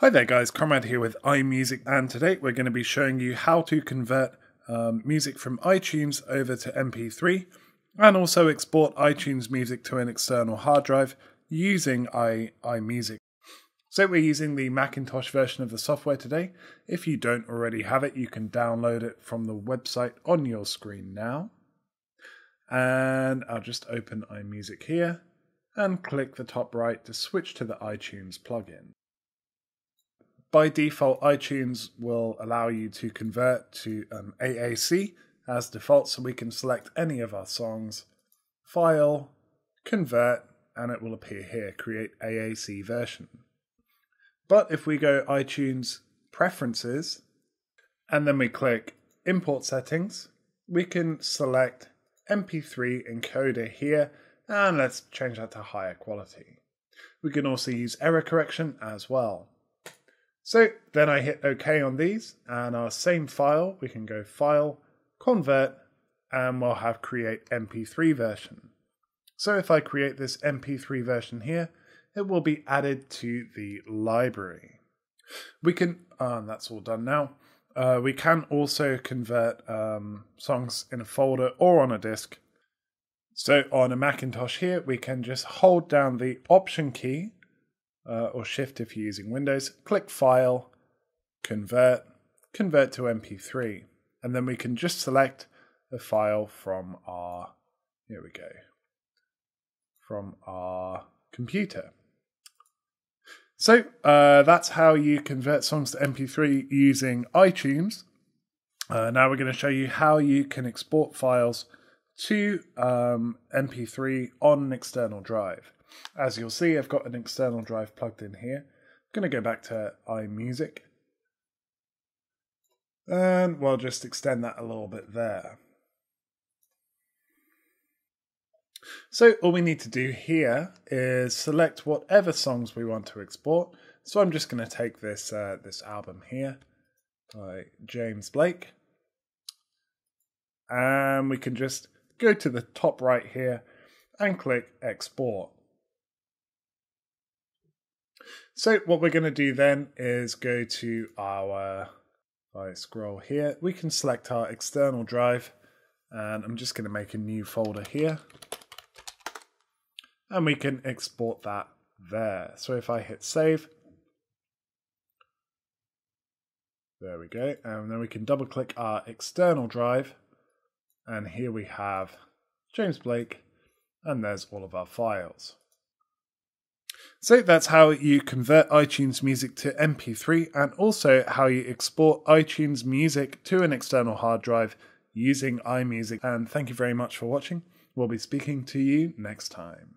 Hi there guys, Conrad here with iMusic and today we're going to be showing you how to convert um, music from iTunes over to MP3 and also export iTunes music to an external hard drive using i iMusic. So we're using the Macintosh version of the software today. If you don't already have it, you can download it from the website on your screen now. And I'll just open iMusic here and click the top right to switch to the iTunes plugin by default, iTunes will allow you to convert to AAC as default, so we can select any of our songs, file, convert, and it will appear here, create AAC version. But if we go iTunes preferences, and then we click import settings, we can select MP3 encoder here, and let's change that to higher quality. We can also use error correction as well. So then I hit OK on these, and our same file, we can go File, Convert, and we'll have Create MP3 version. So if I create this MP3 version here, it will be added to the library. We can, uh, that's all done now. Uh, we can also convert um, songs in a folder or on a disk. So on a Macintosh here, we can just hold down the Option key uh, or Shift if you're using Windows, click File, Convert, Convert to MP3, and then we can just select a file from our, here we go, from our computer. So uh, that's how you convert songs to MP3 using iTunes. Uh, now we're going to show you how you can export files to um, MP3 on an external drive. As you'll see, I've got an external drive plugged in here. I'm going to go back to iMusic. And we'll just extend that a little bit there. So all we need to do here is select whatever songs we want to export. So I'm just going to take this uh, this album here by James Blake, and we can just go to the top right here and click export. So what we're going to do then is go to our, I scroll here, we can select our external drive and I'm just going to make a new folder here and we can export that there. So if I hit save, there we go. And then we can double click our external drive and here we have James Blake and there's all of our files. So that's how you convert iTunes music to MP3 and also how you export iTunes music to an external hard drive using iMusic. And thank you very much for watching. We'll be speaking to you next time.